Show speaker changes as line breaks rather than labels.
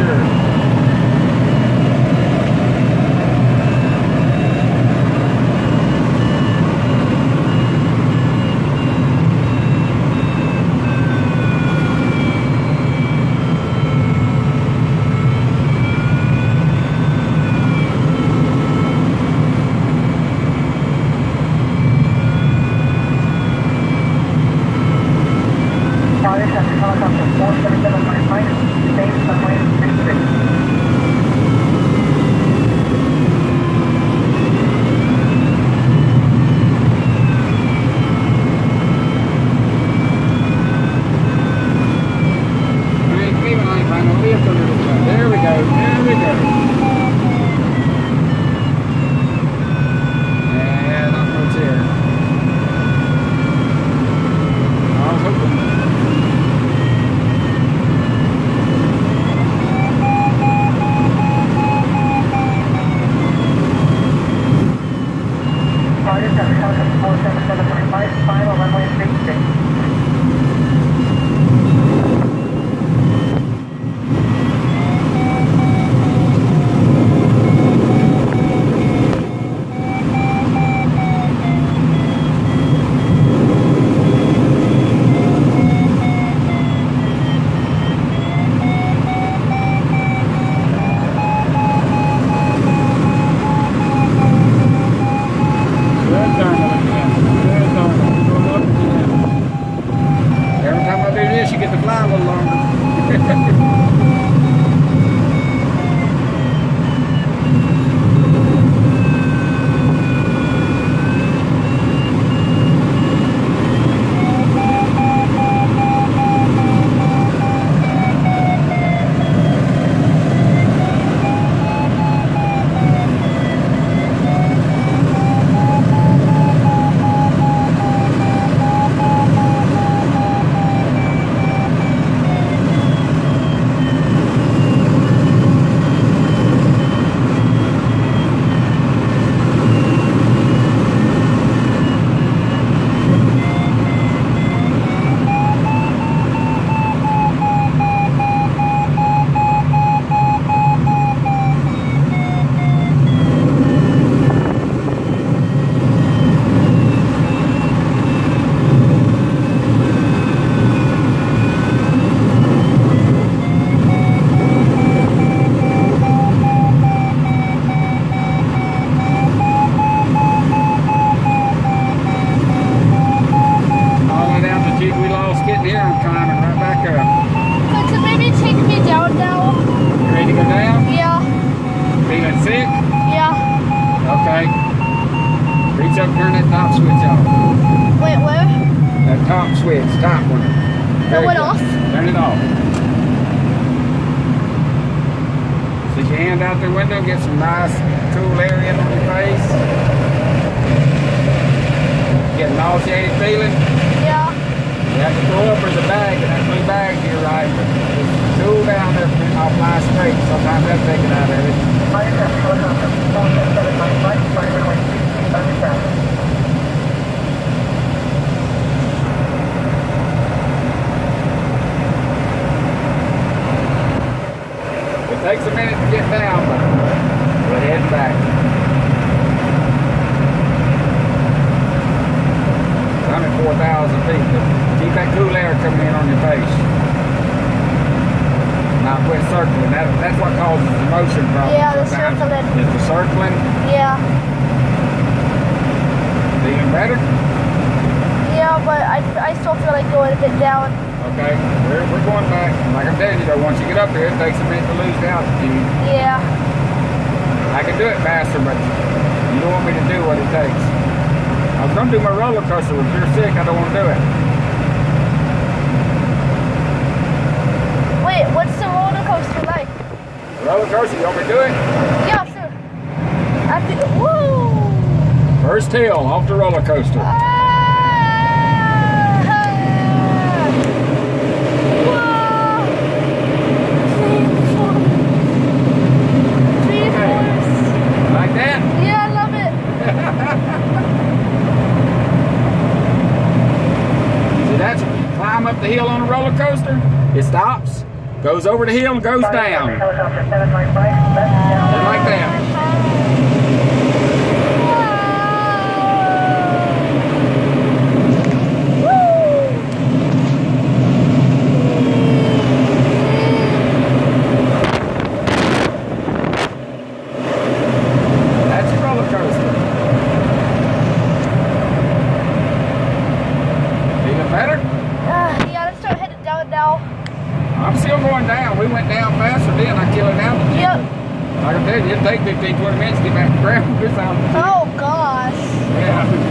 sure. check turn that top switch off.
Wait, where?
That top switch, top one. That went off? Turn it off. Stick your hand out the window, get some nice cool air in on your face. Get nauseated feeling?
Yeah. You
have to go up, there's a bag, and an actually bag to your right. Cool down there off my straight, sometimes that's taken out of it. Takes a minute to get down, but we're heading back. I'm at 4,000 feet. Keep that cool air coming in on your face. Not quit circling. That, that's what causes the motion problems. Yeah, the sometimes. circling. Is the circling?
Yeah. down.
Okay, we're, we're going back. Like I'm telling you though, once you get up there, it takes a minute to lose altitude.
Yeah.
I can do it faster, but you don't want me to do what it takes. I was gonna do my roller coaster, if you're sick, I don't want to do it.
Wait, what's the roller coaster like?
The roller coaster, you want me to do it?
Yeah, sure. Woo!
First hill off the roller coaster.
Ah!
coaster, it stops, goes over to him, goes down. Like
that.
Like I said, it'll take 15, 20 minutes to get back to ground. This on. Oh
gosh.
Yeah.